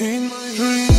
in my dreams.